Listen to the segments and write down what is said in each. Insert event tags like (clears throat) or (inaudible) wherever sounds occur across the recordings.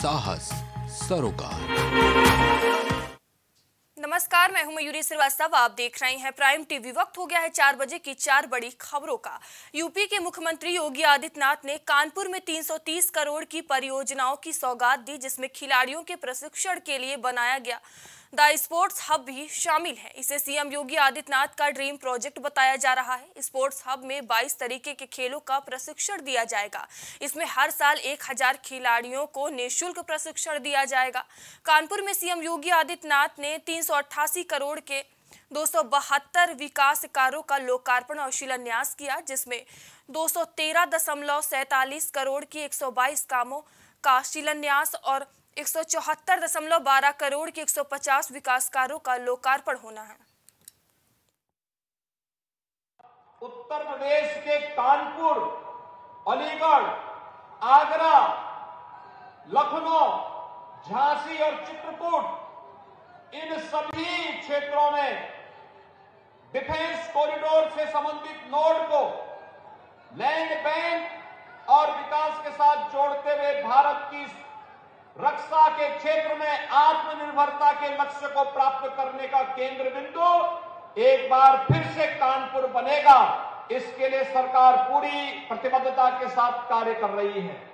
साहस, सरोकार। नमस्कार, मैं हूँ मयूरी श्रीवास्तव, आप देख रहे हैं प्राइम टीवी। वक्त हो गया है चार बजे की चार बड़ी खबरों का। यूपी के मुख्यमंत्री योगी आदित्यनाथ ने कानपुर में 330 करोड़ की परियोजनाओं की सौगात दी, जिसमें खिलाड़ियों के प्रशिक्षण के लिए बनाया गया। द स्पोर्ट्स हब भी शामिल है। इसे सीएम योगी आदित्यनाथ का ड्रीम प्रोजेक्ट बताया जा रहा है। स्पोर्ट्स हब में 22 तरीके के खेलों का प्रशिक्षण दिया जाएगा। इसमें हर साल 1000 खिलाड़ियों को निःशुल्क प्रशिक्षण दिया जाएगा। कानपुर में सीएम योगी आदित्यनाथ ने तीन सौ अट्ठासी करोड़ के दो सौ बहत्तर विकास कार्यों का लोकार्पण और शिलान्यास किया, जिसमें दो करोड़ की 122 कामों का शिलान्यास और एक सौ चौहत्तर दशमलव बारह करोड़ के 150 विकास कार्यों का लोकार्पण होना है। उत्तर प्रदेश के कानपुर, अलीगढ़, आगरा, लखनऊ, झांसी और चित्रकूट, इन सभी क्षेत्रों में डिफेंस कॉरिडोर से संबंधित नोड को लैंड बैंक और विकास के साथ जोड़ते हुए भारत की रक्षा के क्षेत्र में आत्मनिर्भरता के लक्ष्य को प्राप्त करने का केंद्र बिंदु एक बार फिर से कानपुर बनेगा। इसके लिए सरकार पूरी प्रतिबद्धता के साथ कार्य कर रही है।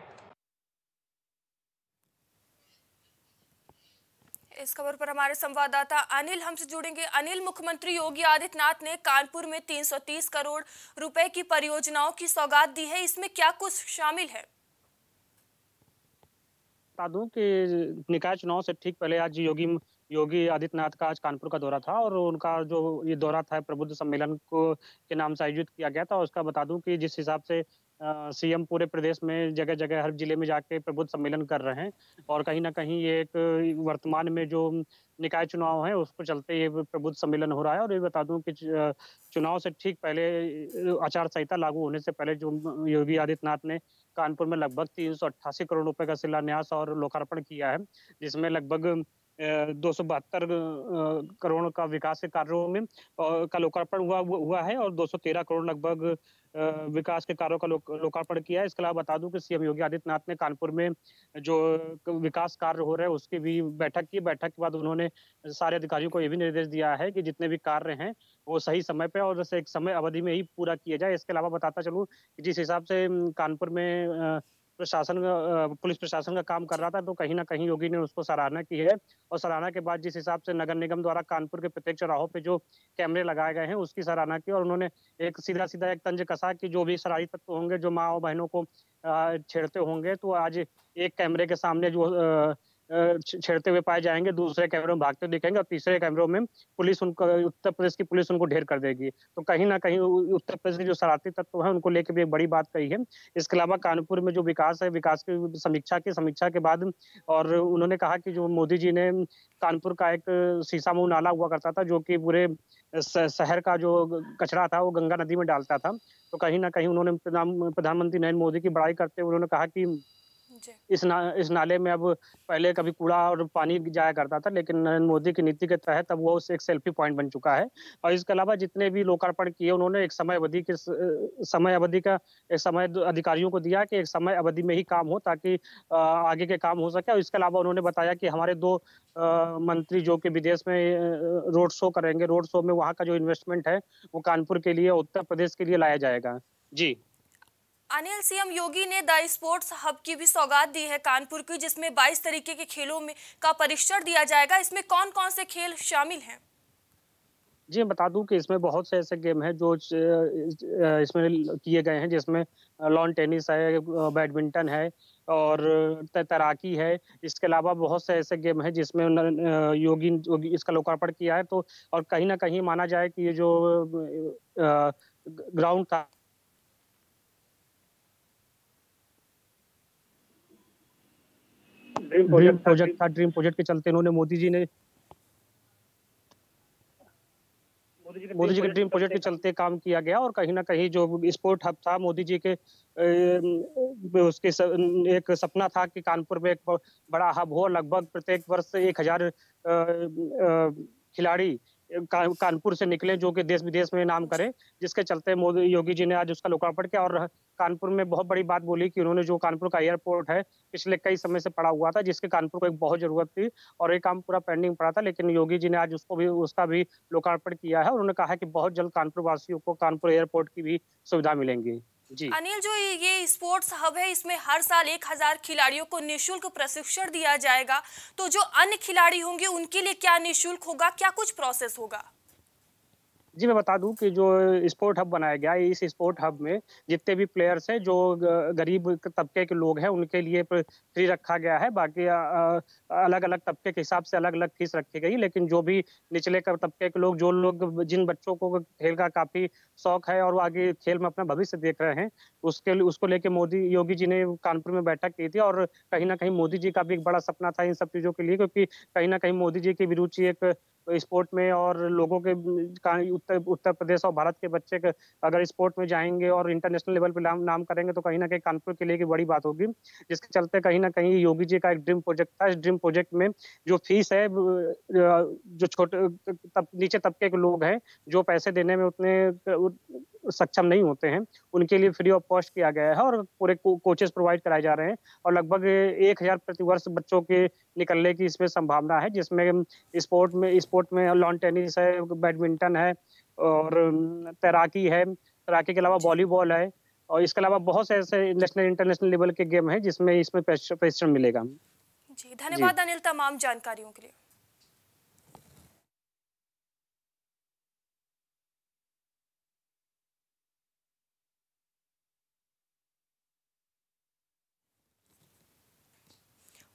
इस खबर पर हमारे संवाददाता अनिल हमसे जुड़ेंगे। अनिल, मुख्यमंत्री योगी आदित्यनाथ ने कानपुर में 330 करोड़ रुपए की परियोजनाओं की सौगात दी है। इसमें क्या कुछ शामिल है? बता दूँ कि निकाय चुनाव से ठीक पहले आज योगी योगी आदित्यनाथ का आज कानपुर का दौरा था और उनका जो ये दौरा था प्रबुद्ध सम्मेलन को के नाम से आयोजित किया गया था। उसका बता दूँ कि जिस हिसाब से सीएम पूरे प्रदेश में जगह जगह हर ज़िले में जाके प्रबुद्ध सम्मेलन कर रहे हैं और कहीं ना कहीं ये एक वर्तमान में जो निकाय चुनाव है, उसको चलते ये प्रबुद्ध सम्मेलन हो रहा है और ये बता दूँ कि चुनाव से ठीक पहले आचार संहिता लागू होने से पहले जो योगी आदित्यनाथ ने कानपुर में लगभग तीन सौ अट्ठासी करोड़ रुपए का शिलान्यास और लोकार्पण किया है, जिसमें लगभग दो सौ बहत्तर करोड़ का विकास के कार्यों में का लोकार्पण हुआ हुआ है और 213 करोड़ लगभग विकास के कार्यों का लोकार्पण किया है। इसके अलावा बता दूँ कि सीएम योगी आदित्यनाथ ने कानपुर में जो विकास कार्य हो रहे हैं, उसकी भी बैठक की। बैठक के बाद उन्होंने सारे अधिकारियों को ये भी निर्देश दिया है कि जितने भी कार्य हैं, वो सही समय पे और एक समय अवधि में ही पूरा किया जाए। इसके अलावा बताता चलूँ जिस हिसाब से कानपुर में प्रशासन पुलिस प्रशासन का काम कर रहा था तो कहीं ना कहीं योगी ने उसको सराहना की है और सराहना के बाद जिस हिसाब से नगर निगम द्वारा कानपुर के प्रत्येक चौराहों पे जो कैमरे लगाए गए हैं, उसकी सराहना की और उन्होंने एक सीधा सीधा एक तंज कसा कि जो भी शरारी तत्व होंगे, जो माँ और बहनों को छेड़ते होंगे तो आज एक कैमरे के सामने जो छेड़ते हुए पाए जाएँगे, दूसरे कैमरे में भागते दिखेंगे और तीसरे कैमरों में पुलिस उनको, उत्तर प्रदेश की पुलिस उनको ढेर कर देगी। तो कहीं ना कहीं उत्तर प्रदेश के जो शरारती तत्व है, उनको लेकर भी एक बड़ी बात कही है। इसके अलावा कानपुर में जो विकास है, विकास की समीक्षा की, समीक्षा के बाद और उन्होंने कहा कि जो मोदी जी ने कानपुर का एक शीशा मुँह नाला हुआ करता था, जो कि पूरे शहर का जो कचरा था, वो गंगा नदी में डालता था। तो कहीं ना कहीं उन्होंने प्रधानमंत्री नरेंद्र मोदी की बड़ाई करते हुए उन्होंने कहा कि इस ना, इस नाले में अब पहले कभी कूड़ा और पानी जाया करता था, लेकिन नरेंद्र मोदी की नीति के तहत अब वो एक सेल्फी पॉइंट बन चुका है। और इसके अलावा जितने भी लोकार्पण किए, उन्होंने एक समय अवधि के समय अवधि का, एक समय अधिकारियों को दिया कि एक समय अवधि में ही काम हो ताकि आगे के काम हो सके। और इसके अलावा उन्होंने बताया कि हमारे दो मंत्री जो कि विदेश में रोड शो करेंगे, रोड शो में वहाँ का जो इन्वेस्टमेंट है, वो कानपुर के लिए, उत्तर प्रदेश के लिए लाया जाएगा। जी। अनिल, सीएम योगी ने द स्पोर्ट्स हब की भी सौगात दी है कानपुर की, जिसमें 22 तरीके के खेलों में का परीक्षण दिया जाएगा। इसमें कौन कौन से खेल शामिल हैं? जी बता दूँ कि इसमें बहुत से ऐसे गेम हैं जो इसमें किए गए हैं, जिसमें लॉन टेनिस है, बैडमिंटन है और तैराकी है। इसके अलावा बहुत से ऐसे गेम हैं जिसमें योगी योगी इसका लोकार्पण किया है। तो और कहीं ना कहीं माना जाए कि ये जो ग्राउंड था ड्रीम प्रोजेक्ट प्रोजेक्ट था ड्रीम प्रोजेक्ट के चलते इन्होंने मोदी जी ने मोदी जी के ड्रीम प्रोजेक्ट के चलते काम किया गया और कहीं ना कहीं जो स्पोर्ट हब था मोदी जी के उसके एक सपना था कि कानपुर में एक बड़ा हब हो लगभग प्रत्येक वर्ष एक हज़ार खिलाड़ी कानपुर से निकले, जो कि देश विदेश में नाम करें, जिसके चलते मोदी, योगी जी ने आज उसका लोकार्पण किया और कानपुर में बहुत बड़ी बात बोली कि उन्होंने जो कानपुर का एयरपोर्ट है, पिछले कई समय से पड़ा हुआ था, जिसके कानपुर को एक बहुत ज़रूरत थी और ये काम पूरा पेंडिंग पड़ा था, लेकिन योगी जी ने आज उसको भी, उसका भी लोकार्पण किया है उन्होंने कहा कि बहुत जल्द कानपुर वासियों को कानपुर एयरपोर्ट की भी सुविधा मिलेंगी। जी। अनिल, जो ये स्पोर्ट्स हब है, इसमें हर साल एक हज़ार खिलाड़ियों को निशुल्क प्रशिक्षण दिया जाएगा। तो जो अन्य खिलाड़ी होंगे, उनके लिए क्या निशुल्क होगा? क्या कुछ प्रोसेस होगा? जी, मैं बता दूँ कि जो स्पोर्ट हब बनाया गया है, इस स्पोर्ट हब में जितने भी प्लेयर्स हैं, जो गरीब तबके के लोग हैं, उनके लिए फ्री रखा गया है। बाकी अलग अलग तबके के हिसाब से अलग अलग फ़ीस रखी गई, लेकिन जो भी निचले तबके के लोग, जो लोग जिन बच्चों को खेल का काफ़ी शौक है और वो आगे खेल में अपना भविष्य देख रहे हैं, उसके उसको लेके मोदी योगी जी ने कानपुर में बैठक की थी और कहीं ना कहीं मोदी जी का भी एक बड़ा सपना था इन सब चीज़ों के लिए, क्योंकि कहीं ना कहीं मोदी जी की भी रुचि एक स्पोर्ट में और लोगों के उत्तर उत्तर प्रदेश और भारत के बच्चे अगर स्पोर्ट में जाएँगे और इंटरनेशनल लेवल पे नाम नाम करेंगे तो कहीं ना कहीं कानपुर के लिए की बड़ी बात होगी, जिसके चलते कहीं ना कहीं योगी जी का एक ड्रीम प्रोजेक्ट था। इस ड्रीम प्रोजेक्ट में जो फ़ीस है जो छोटे, तब, नीचे तबके के लोग हैं, जो पैसे देने में उतने सक्षम नहीं होते हैं। उनके लिए फ्री ऑफ़ कॉस्ट किया गया है और पूरे को, कोचेस प्रोवाइड कराए जा रहे हैं और लगभग एक हज़ार प्रतिवर्ष बच्चों के निकलने की इसमें संभावना है जिसमें स्पोर्ट में स्पोर्ट में लॉन टेनिस है बैडमिंटन है और तैराकी है। तैराकी के अलावा वॉलीबॉल है और इसके अलावा बहुत से ऐसे नेशनल इंटरनेशनल लेवल के गेम है जिसमें इसमें प्रशिक्षण मिलेगा। जी धन्यवाद अनिल तमाम जानकारियों के लिए।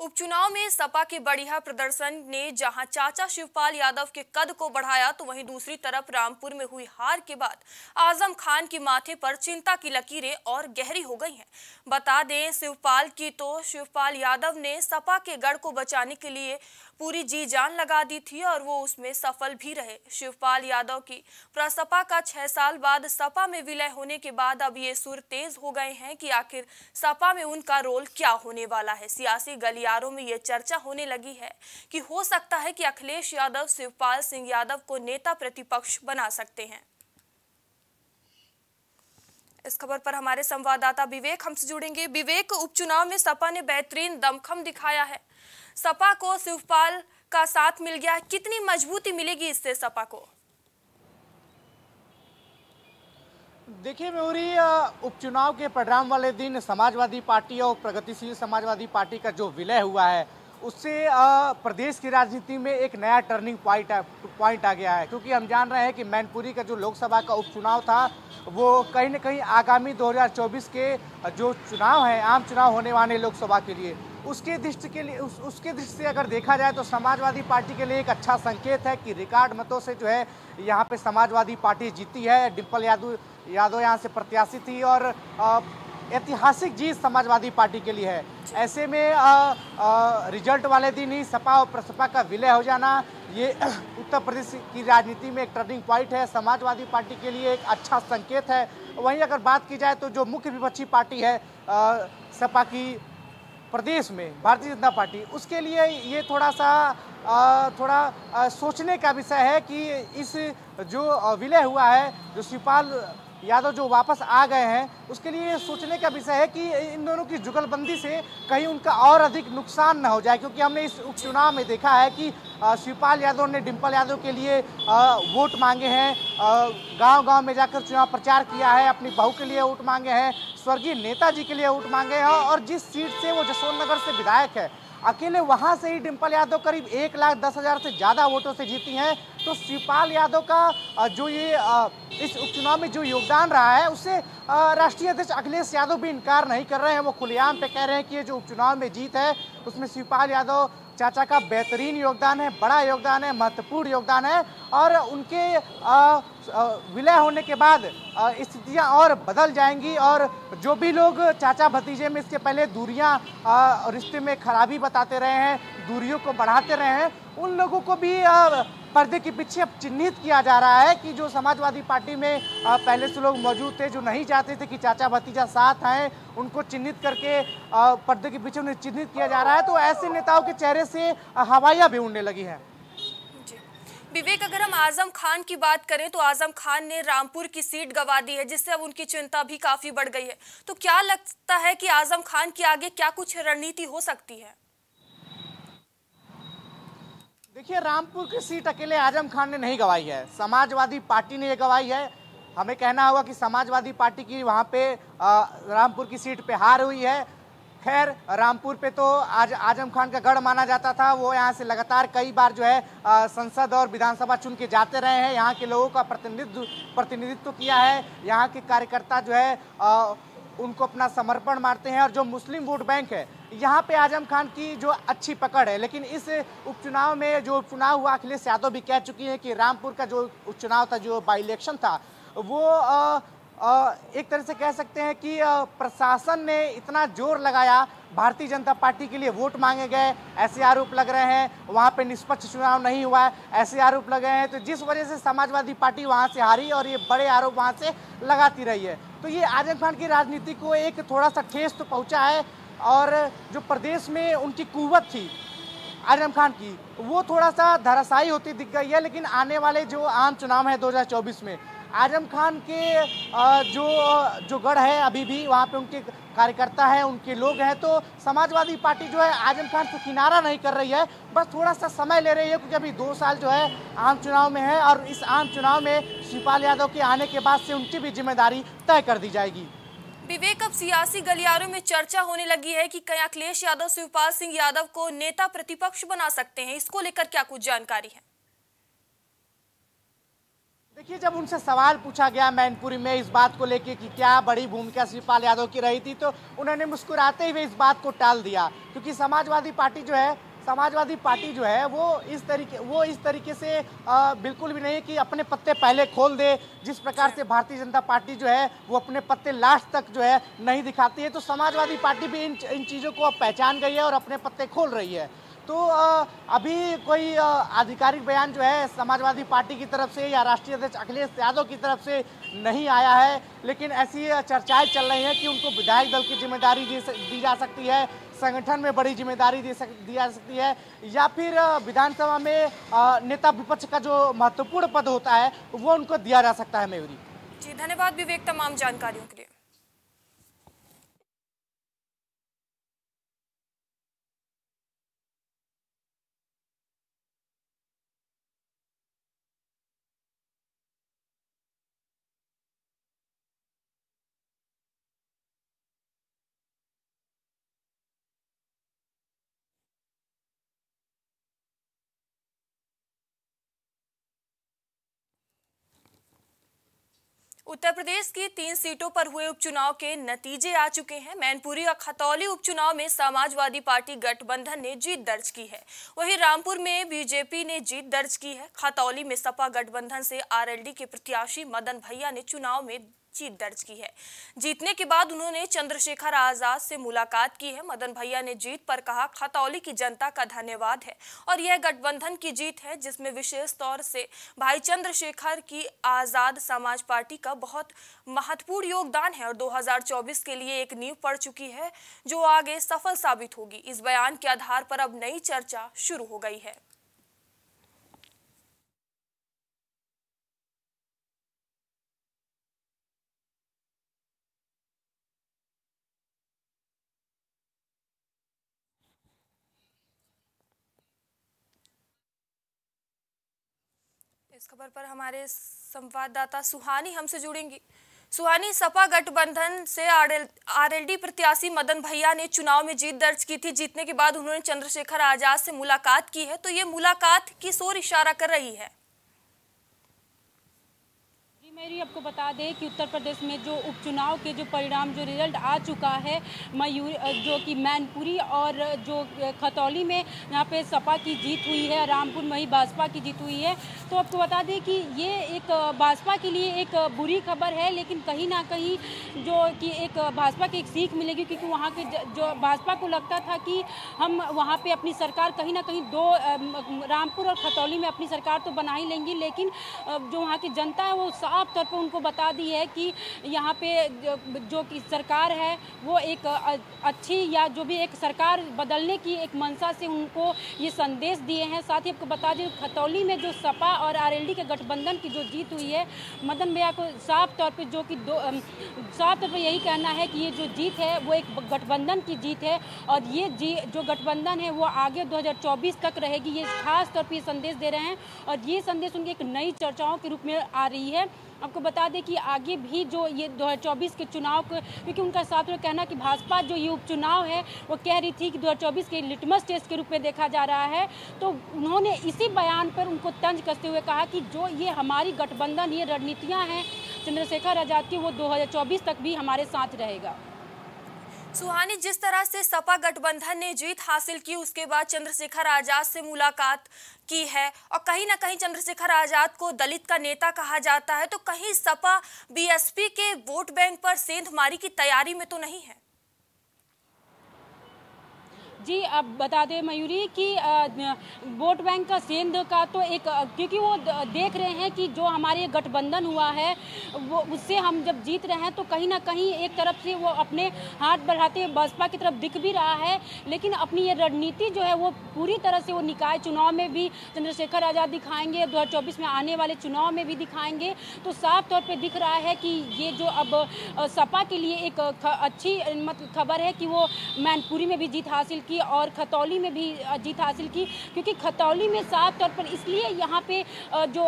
उपचुनाव में सपा के बढ़िया प्रदर्शन ने जहाँ चाचा शिवपाल यादव के कद को बढ़ाया तो वहीं दूसरी तरफ़ रामपुर में हुई हार के बाद आज़म खान के माथे पर चिंता की लकीरें और गहरी हो गई हैं। बता दें, शिवपाल की तो शिवपाल यादव ने सपा के गढ़ को बचाने के लिए पूरी जी जान लगा दी थी और वो उसमें सफल भी रहे। शिवपाल यादव की प्रसपा का छह साल बाद सपा में विलय होने के बाद अब ये सुर तेज हो गए हैं कि आखिर सपा में उनका रोल क्या होने वाला है। सियासी गलियारों में ये चर्चा होने लगी है कि हो सकता है कि अखिलेश यादव, शिवपाल सिंह यादव को नेता प्रतिपक्ष बना सकते हैं। इस खबर पर हमारे संवाददाता विवेक हमसे जुड़ेंगे। विवेक, उपचुनाव में सपा ने बेहतरीन दमखम दिखाया है। सपा को शिवपाल का साथ मिल गया। कितनी मजबूती मिलेगी इससे सपा को? देखिए मयूरी उपचुनाव के परिणाम वाले दिन समाजवादी पार्टी और प्रगतिशील समाजवादी पार्टी का जो विलय हुआ है उससे प्रदेश की राजनीति में एक नया टर्निंग पॉइंट पॉइंट आ गया है। क्योंकि हम जान रहे हैं कि मैनपुरी का जो लोकसभा का उपचुनाव था वो कहीं ना कहीं आगामी 2024 के जो चुनाव है आम चुनाव होने वाले लोकसभा के लिए उसके दृष्टि के लिए उस, उसके दृष्टि से अगर देखा जाए तो समाजवादी पार्टी के लिए एक अच्छा संकेत है कि रिकॉर्ड मतों से जो है यहाँ पे समाजवादी पार्टी जीती है। डिम्पल यादव यादव यहाँ से प्रत्याशी थी और ऐतिहासिक जीत समाजवादी पार्टी के लिए है। ऐसे में आ, आ, रिज़ल्ट वाले दिन ही सपा और प्रसपा का विलय हो जाना ये (clears throat) उत्तर प्रदेश की राजनीति में एक टर्निंग पॉइंट है। समाजवादी पार्टी के लिए एक अच्छा संकेत है। वहीं अगर बात की जाए तो जो मुख्य विपक्षी पार्टी है आ, सपा की प्रदेश में भारतीय जनता पार्टी उसके लिए ये थोड़ा सा आ, थोड़ा आ, सोचने का विषय है कि इस जो विलय हुआ है जो शिवपाल यादव जो वापस आ गए हैं, उसके लिए ये सोचने का विषय है कि इन दोनों की जुगलबंदी से कहीं उनका और अधिक नुकसान न हो जाए, क्योंकि हमने इस उपचुनाव में देखा है कि शिवपाल यादव ने डिम्पल यादव के लिए वोट मांगे हैं गांव-गांव में जाकर चुनाव प्रचार किया है, अपनी बहू के लिए वोट मांगे हैं, स्वर्गीय नेताजी के लिए वोट मांगे हैं, और जिस सीट से वो जसवंत नगर से विधायक है अकेले वहाँ से ही डिम्पल यादव करीब एक लाख दस हज़ार से ज़्यादा वोटों से जीती हैं। तो शिवपाल यादव का जो ये इस उपचुनाव में जो योगदान रहा है उससे राष्ट्रीय अध्यक्ष अखिलेश यादव भी इनकार नहीं कर रहे हैं। वो खुलेआम पे कह रहे हैं कि ये जो उपचुनाव में जीत है, उसमें शिवपाल यादव चाचा का बेहतरीन योगदान है, बड़ा योगदान है, महत्वपूर्ण योगदान है और उनके विलय होने के बाद स्थितियाँ और बदल जाएँगी और जो भी लोग चाचा भतीजे में इसके पहले दूरियाँ रिश्ते में खराबी बताते रहे हैं, दूरियों को बढ़ाते रहे हैं, उन लोगों को भी पर्दे के पीछे अब चिन्हित किया जा रहा है कि जो समाजवादी पार्टी में पहले से लोग मौजूद थे, जो नहीं चाहते थे कि चाचा भतीजा साथ आए, उनको चिन्हित करके पर्दे के पीछे उन्हें चिन्हित किया जा रहा है। तो ऐसे नेताओं के चेहरे से हवाइयाँ भी उड़ने लगी हैं। विवेक, अगर हम आज़म खान की बात करें तो आज़म खान ने रामपुर की सीट गवा दी है, जिससे अब उनकी चिंता भी काफ़ी बढ़ गई है। तो क्या लगता है कि आज़म खान की आगे क्या कुछ रणनीति हो सकती है? देखिए रामपुर की सीट अकेले आज़म खान ने नहीं गवाई है। समाजवादी पार्टी ने ये गवाई है। हमें कहना होगा कि समाजवादी पार्टी की वहाँ पे आ, रामपुर की सीट पे हार हुई है। खैर रामपुर पे तो आज आज़म खान का गढ़ माना जाता था। वो यहाँ से लगातार कई बार जो है संसद और विधानसभा चुन के जाते रहे हैं। यहाँ के लोगों का प्रतिनिधित्व प्रतिनिधित्व किया है। यहाँ के कार्यकर्ता जो है आ, उनको अपना समर्पण मारते हैं। और जो मुस्लिम वोट बैंक है यहाँ पे आज़म खान की जो अच्छी पकड़ है लेकिन इस उपचुनाव में जो उपचुनाव हुआ अखिलेश यादव भी कह चुकी हैं कि रामपुर का जो उपचुनाव था जो बाई इलेक्शन था वो आ, आ, एक तरह से कह सकते हैं कि प्रशासन ने इतना ज़ोर लगाया भारतीय जनता पार्टी के लिए वोट मांगे गए ऐसे आरोप लग रहे हैं वहाँ पे निष्पक्ष चुनाव नहीं हुआ है ऐसे आरोप लगे हैं तो जिस वजह से समाजवादी पार्टी वहाँ से हारी और ये बड़े आरोप वहाँ से लगाती रही है। तो ये आज़म खान की राजनीति को एक थोड़ा सा ठेस तो पहुँचा है और जो प्रदेश में उनकी कुवत थी, आज़म खान की, वो थोड़ा सा धराशायी होती दिख गई है, लेकिन आने वाले जो आम चुनाव है 2024 में, आज़म खान के जो जो गढ़ है अभी भी, वहाँ पे उनके कार्यकर्ता हैं, उनके लोग हैं तो समाजवादी पार्टी जो है आज़म खान से किनारा नहीं कर रही है, बस थोड़ा सा समय ले रही है, क्योंकि अभी दो साल जो है आम चुनाव में है, और इस आम चुनाव में शिवपाल यादव के आने के बाद से उनकी भी ज़िम्मेदारी तय कर दी जाएगी। विवेक, अब सियासी गलियारों में चर्चा होने लगी है कि कहीं अखिलेश यादव, शिवपाल सिंह यादव को नेता प्रतिपक्ष बना सकते हैं? इसको लेकर क्या कुछ जानकारी है? देखिए, जब उनसे सवाल पूछा गया मैनपुरी में इस बात को लेकर कि क्या बड़ी भूमिका शिवपाल यादव की रही थी तो उन्होंने मुस्कुराते हुए इस बात को टाल दिया। क्योंकि समाजवादी पार्टी जो है समाजवादी पार्टी जो है वो इस तरीके वो इस तरीके से आ, बिल्कुल भी नहीं कि अपने पत्ते पहले खोल दे। जिस प्रकार से भारतीय जनता पार्टी जो है वो अपने पत्ते लास्ट तक जो है नहीं दिखाती है। तो समाजवादी पार्टी भी इन इन चीज़ों को अब पहचान गई है और अपने पत्ते खोल रही है। तो अभी कोई आधिकारिक बयान जो है समाजवादी पार्टी की तरफ़ से या राष्ट्रीय अध्यक्ष अखिलेश यादव की तरफ़ से नहीं आया है। लेकिन ऐसी चर्चाएँ चल रही हैं कि उनको विधायक दल की ज़िम्मेदारी दी जा सकती है। संगठन में बड़ी ज़िम्मेदारी दी, सक, दी जा सकती है या फिर विधानसभा में नेता विपक्ष का जो महत्वपूर्ण पद होता है वो उनको दिया जा सकता है मयूरी। जी धन्यवाद विवेक तमाम जानकारियों के लिए। उत्तर प्रदेश की तीन सीटों पर हुए उपचुनाव के नतीजे आ चुके हैं। मैनपुरी और खतौली उपचुनाव में समाजवादी पार्टी गठबंधन ने जीत दर्ज की है। वहीं रामपुर में बीजेपी ने जीत दर्ज की है। खतौली में सपा गठबंधन से आरएलडी के प्रत्याशी मदन भैया ने चुनाव में जीत दर्ज की है। जीतने के बाद उन्होंने चंद्रशेखर आज़ाद से मुलाकात की है। मदन भैया ने जीत पर कहा, खतौली की जनता का धन्यवाद है और यह गठबंधन की जीत है, जिसमें विशेष तौर से भाई चंद्रशेखर की आज़ाद समाज पार्टी का बहुत महत्वपूर्ण योगदान है और 2024 के लिए एक नींव पड़ चुकी है, जो आगे सफल साबित होगी। इस बयान के आधार पर अब नई चर्चा शुरू हो गई है। इस खबर पर हमारे संवाददाता सुहानी हमसे जुड़ेंगी। सुहानी, सपा गठबंधन से आरएलडी प्रत्याशी मदन भैया ने चुनाव में जीत दर्ज की थी। जीतने के बाद उन्होंने चंद्रशेखर आज़ाद से मुलाकात की है। तो ये मुलाकात किस ओर इशारा कर रही है? मेरी आपको बता दें कि उत्तर प्रदेश में जो उपचुनाव के जो परिणाम, जो रिज़ल्ट आ चुका है, मयूर जो कि मैनपुरी और जो खतौली में यहाँ पे सपा की जीत हुई है, रामपुर में ही भाजपा की जीत हुई है। तो आपको बता दें कि ये एक भाजपा के लिए एक बुरी खबर है, लेकिन कहीं ना कहीं जो कि एक भाजपा की एक सीख मिलेगी, क्योंकि वहाँ के जो भाजपा को लगता था कि हम वहाँ पर अपनी सरकार कहीं ना कहीं दो रामपुर और खतौली में अपनी सरकार तो बना ही लेंगी, लेकिन जो वहाँ की जनता है वो साफ़ साफ़ तौर पर उनको बता दी है कि यहाँ पे जो कि सरकार है, वो एक अच्छी या जो भी एक सरकार बदलने की एक मंशा से उनको ये संदेश दिए हैं। साथ ही आपको बता दें, खतौली में जो सपा और आरएलडी के गठबंधन की जो जीत हुई है, मदन भैया को साफ़ तौर पर जो कि दो साफ़ तौर पर यही कहना है कि ये जो जीत है, वो एक गठबंधन की जीत है और ये जी, जो गठबंधन है, वो आगे 2024 तक रहेगी। ये खास तौर पर ये संदेश दे रहे हैं और ये संदेश उनकी एक नई चर्चाओं के रूप में आ रही है। आपको बता दें कि आगे भी जो ये 2024 के चुनाव को, क्योंकि उनका साथ में कहना कि भाजपा जो ये उपचुनाव है, वो कह रही थी कि 2024 के लिटमस टेस्ट के रूप में देखा जा रहा है। तो उन्होंने इसी बयान पर उनको तंज कसते हुए कहा कि जो ये हमारी गठबंधन, ये रणनीतियाँ हैं, चंद्रशेखर आज़ाद की, वो दो हज़ार चौबीस तक भी हमारे साथ रहेगा। सुहानी, जिस तरह से सपा गठबंधन ने जीत हासिल की, उसके बाद चंद्रशेखर आज़ाद से मुलाकात की है और कहीं ना कहीं चंद्रशेखर आज़ाद को दलित का नेता कहा जाता है। तो कहीं सपा, बीएसपी के वोट बैंक पर सेंध मारी की तैयारी में तो नहीं है? जी अब बता दें मयूरी कि वोट बैंक का सेंध का तो एक क्योंकि वो देख रहे हैं कि जो हमारे गठबंधन हुआ है, वो, उससे हम जब जीत रहे हैं तो कहीं ना कहीं एक तरफ़ से वो अपने हाथ बढ़ाते बसपा की तरफ़ दिख भी रहा है, लेकिन अपनी ये रणनीति जो है वो पूरी तरह से वो निकाय चुनाव में भी चंद्रशेखर आज़ाद दिखाएँगे, दो हज़ार चौबीस में आने वाले चुनाव में भी दिखाएँगे तो साफ़ तौर पर दिख रहा है कि ये जो अब सपा के लिए एक अच्छी मतलब खबर है कि वो मैनपुरी में भी जीत हासिल की और खतौली में भी जीत हासिल की, क्योंकि खतौली में साफ़ तौर पर इसलिए यहाँ पे जो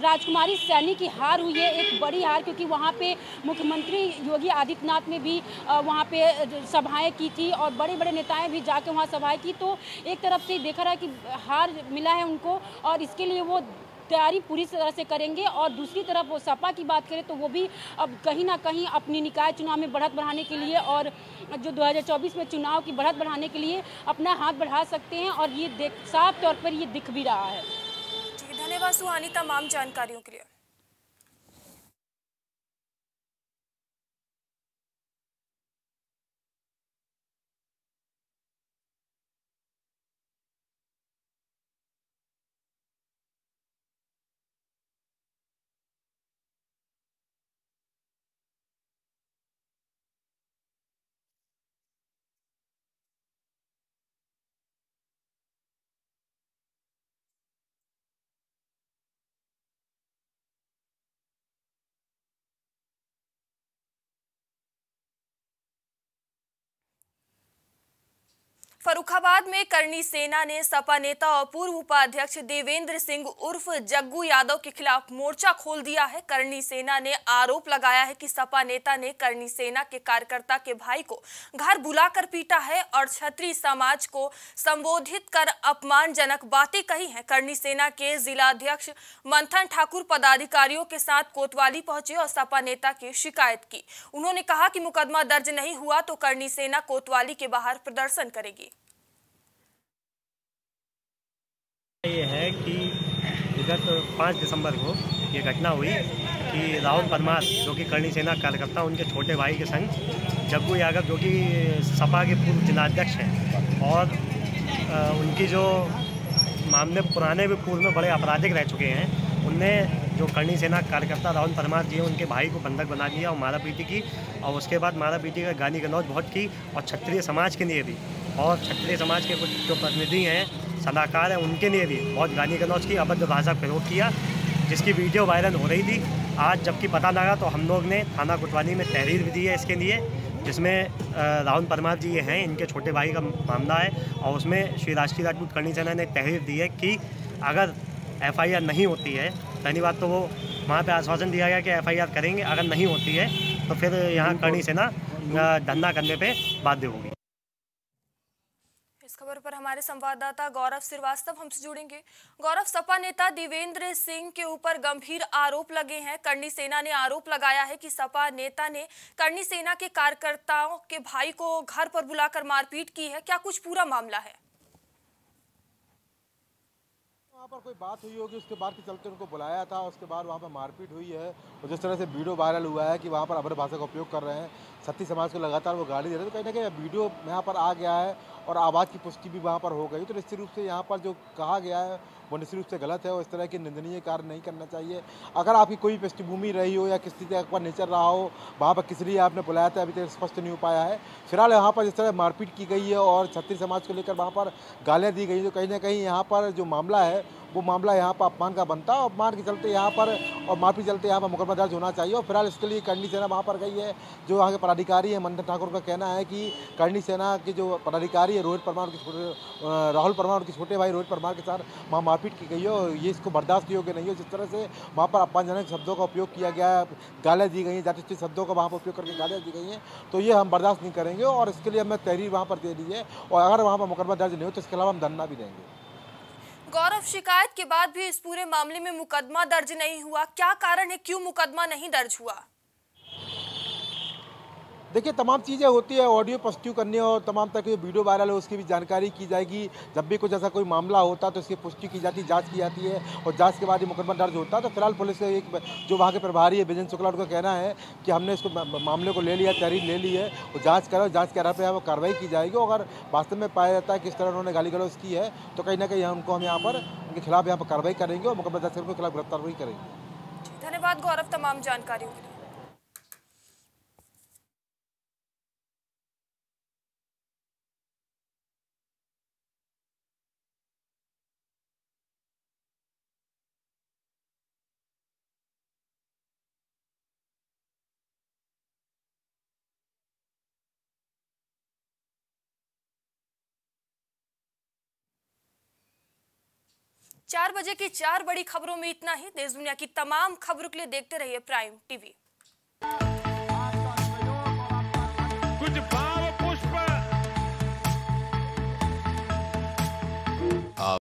राजकुमारी सैनी की हार हुई है, एक बड़ी हार, क्योंकि वहाँ पे मुख्यमंत्री योगी आदित्यनाथ ने भी वहाँ पे सभाएँ की थी और बड़े बड़े नेताएँ भी जाके वहाँ सभाएँ की। तो एक तरफ़ से देखा रहा कि हार मिला है उनको और इसके लिए वो तैयारी पूरी तरह से करेंगे और दूसरी तरफ़ वो सपा की बात करें तो वो भी अब कहीं ना कहीं अपनी निकाय चुनाव में बढ़त बढ़ाने के लिए और जो 2024 में चुनाव की बढ़त बढ़ाने के लिए अपना हाथ बढ़ा सकते हैं और ये साफ़ तौर पर ये दिख भी रहा है। धन्यवाद सुहानी, तमाम जानकारियों के लिए। फरुखाबाद में करनी सेना ने सपा नेता और पूर्व उपाध्यक्ष देवेंद्र सिंह उर्फ़ जग्गू यादव के खिलाफ मोर्चा खोल दिया है। करनी सेना ने आरोप लगाया है कि सपा नेता ने करनी सेना के कार्यकर्ता के भाई को घर बुलाकर पीटा है और छत्री समाज को संबोधित कर अपमानजनक बातें कही हैं। करनी सेना के जिलाध्यक्ष मंथन ठाकुर पदाधिकारियों के साथ कोतवाली पहुँचे और सपा नेता की शिकायत की। उन्होंने कहा कि मुकदमा दर्ज नहीं हुआ तो करनी सेना कोतवाली के बाहर प्रदर्शन करेगी। ये है कि विगत पाँच दिसंबर को ये घटना हुई कि राहुल परमार, जो कि करणी सेना कार्यकर्ता, उनके छोटे भाई के संग जग्गू यादव, जो कि सपा के पूर्व जिलाध्यक्ष हैं, और उनकी जो मामले पुराने भी पूर्व में बड़े आपराधिक रह चुके हैं, उनने जो करणी सेना कार्यकर्ता राहुल परमार जी उनके भाई को बंधक बना दिया और मारा पीटी की, और उसके बाद मारा पीटी का गाली गलौज बहुत की, और क्षत्रिय समाज के लिए भी, और क्षत्रिय समाज के कुछ जो प्रतिनिधि हैं सलाहकार हैं उनके लिए भी बहुत गाली गलौज की अबद्ध भाषा प्रयोग किया जिसकी वीडियो वायरल हो रही थी। आज जबकि पता लगा तो हम लोग ने थाना कोतवाली में तहरीर भी दी है इसके लिए जिसमें राहुल परमार जी ये हैं इनके छोटे भाई का मामला है और उसमें श्री राष्ट्रीय राजपूत करणी सेना ने तहरीर दी है कि अगर एफआईआर नहीं होती है पहली बात तो वो वहाँ पे आश्वासन दिया गया कि एफआईआर करेंगे अगर नहीं होती है तो फिर यहाँ करणी सेना धंधा करने पे बाध्य होगी। पर हमारे संवाददाता गौरव श्रीवास्तव हमसे जुड़ेंगे। गौरव, सपा नेता देवेंद्र सिंह के ऊपर गंभीर आरोप लगे हैं। करनी सेना ने आरोप लगाया है कि सपा नेता ने करनी सेना के कार्यकर्ताओं के भाई को घर पर बुलाकर मारपीट की है। क्या कुछ पूरा मामला है? वहाँ पर कोई बात हुई होगी, उसके बाद के चलते उनको बुलाया था, उसके बाद वहाँ पर मारपीट हुई है। और जिस तरह से वीडियो वायरल हुआ है कि वहाँ पर अभ्र भाषा का उपयोग कर रहे हैं सती समाज को लगातार वो गाली दे रहे थे। तो कहीं ना कहीं वीडियो यहाँ पर आ गया है और आवाज़ की पुष्टि भी वहाँ पर हो गई तो निश्चित रूप से यहाँ पर जो कहा गया है, वो निश्चित रूप से गलत है और इस तरह के निंदनीय कार्य नहीं करना चाहिए। अगर आपकी कोई पृष्ठभूमि रही हो या किसी तरह पर नेचर रहा हो, वहाँ पर किस लिए आपने बुलाया था, अभी तक स्पष्ट नहीं हो पाया है। फ़िलहाल यहाँ पर जिस तरह मारपीट की गई है और छत्तीस समाज को लेकर वहाँ पर गालियाँ दी गई तो कहीं ना कहीं यहाँ पर जो मामला है वो मामला यहाँ पर अपमान का बनता है अपमान के चलते यहाँ पर और माफ़ी चलते यहाँ पर मुकदमा दर्ज होना चाहिए और फ़िलहाल इसके लिए करनी सेना वहाँ पर गई है, जो वहाँ के पदाधिकारी है। मंथन ठाकुर का कहना है कि करनी सेना के जो पदाधिकारी है, रोहित परमार के छोटे राहुल परमार उनके छोटे भाई रोहित परमार के साथ वहाँ मारपीट की गई है और ये इसको बर्दाश्त योग्य नहीं है। जिस तरह से वहाँ पर अपमानजनक शब्दों का उपयोग किया गया है, गालियाँ दी गई हैं, जाति शब्दों का वहाँ पर उपयोग करके गालियाँ दी गई हैं तो ये हम बर्दाश्त नहीं करेंगे और इसके लिए हमें तहरीर वहाँ पर दे दी है और अगर वहाँ पर मुकदमा दर्ज नहीं हो तो इसके अलावा हम धरना भी देंगे। गौरव, शिकायत के बाद भी इस पूरे मामले में मुकदमा दर्ज नहीं हुआ। क्या कारण है? क्यों मुकदमा नहीं दर्ज हुआ? देखिए, तमाम चीज़ें होती है ऑडियो पॉजिटिव करनी और तमाम तक जो वीडियो वायरल हो, उसकी भी जानकारी की जाएगी। जब भी कुछ ऐसा कोई मामला होता है तो उसकी पुष्टि की जाती, जाँच की जाती है, और जाँच के बाद ही मुकदमा दर्ज होता है। तो फ़िलहाल पुलिस के एक जो वहाँ के प्रभारी है विजन शुक्ला, उनका कहना है कि हमने इसको मामले को ले लिया, तहरीर ले ली है, और जाँच करो, जाँच के आधार पर वो कार्रवाई की जाएगी अगर वास्तव में पाया जाता है किस तरह उन्होंने गाली गलौज की है तो कहीं ना कहीं उनको, हम यहाँ पर उनके खिलाफ यहाँ पर कार्रवाई करेंगे, और मुकदमा दर्ज करके खिलाफ गिरफ़्तार भी करेंगे धन्यवाद गौरव, तमाम जानकारियों के लिए। चार बजे की चार बड़ी खबरों में इतना ही। देश दुनिया की तमाम खबरों के लिए देखते रहिए प्राइम टीवी